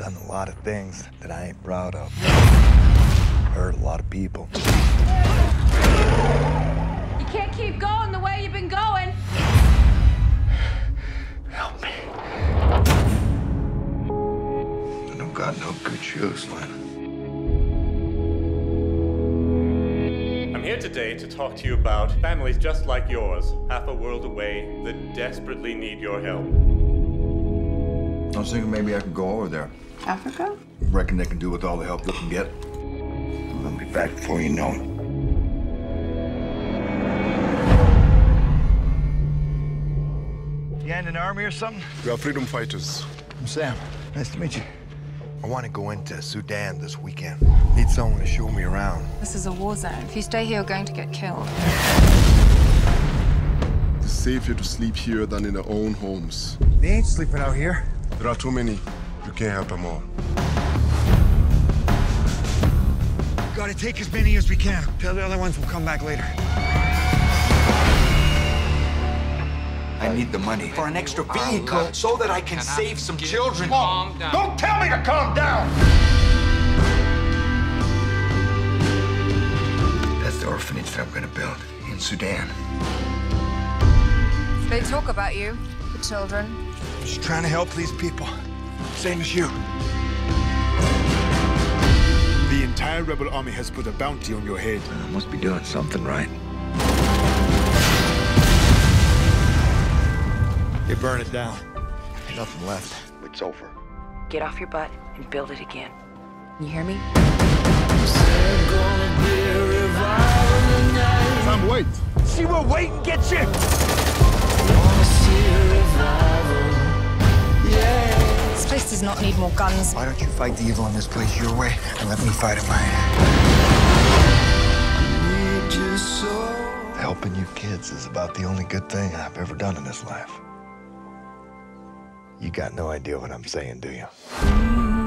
done a lot of things that I ain't proud of. Hurt a lot of people. You can't keep going the way you've been going. Help me. I don't got no good shoes, Lena. I'm here today to talk to you about families just like yours, half a world away, that desperately need your help. I was thinking maybe I could go over there. Africa? Reckon they can do with all the help they can get. I'll be back before you know it. You in the army or something? We are freedom fighters. I'm Sam. Nice to meet you. I want to go into Sudan this weekend. Need someone to show me around. This is a war zone. If you stay here, you're going to get killed. It's safer to sleep here than in their own homes. They ain't sleeping out here. There are too many. You can't help them all. Gotta take as many as we can. Tell the other ones we'll come back later. I need the money for an extra vehicle so that I can save some children. Calm down. Don't tell me to calm down! That's the orphanage that I'm gonna build in Sudan. They talk about you, the children. Just trying to help these people. Same as you. The entire rebel army has put a bounty on your head. I must be doing something right. You burn it down. Ain't nothing left. It's over. Get off your butt and build it again. You hear me? Sam, wait! See what waiting gets you? Not need more guns. Why don't you fight the evil in this place your way and let me fight it mine? Helping you kids is about the only good thing I've ever done in this life. You got no idea what I'm saying, do you?